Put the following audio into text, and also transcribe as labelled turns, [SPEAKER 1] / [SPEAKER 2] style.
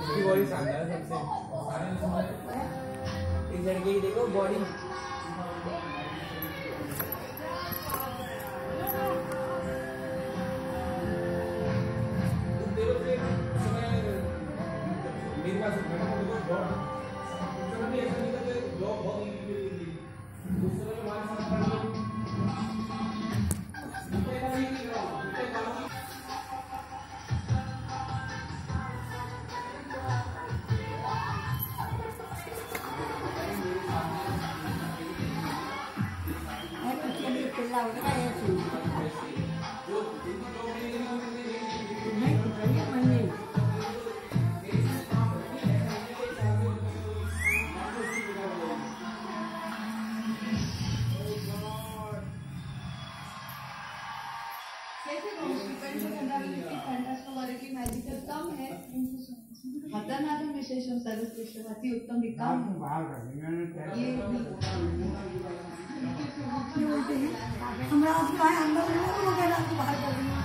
[SPEAKER 1] इसकी बॉडी शानदार है सबसे इस लड़के की देखो बॉडी
[SPEAKER 2] मेरे पास जॉब
[SPEAKER 3] हतनादम विशेषम सर्वश्रेष्ठ अति उत्तम भी कम हमारा
[SPEAKER 4] हमरा अपना अंदर बाहर कर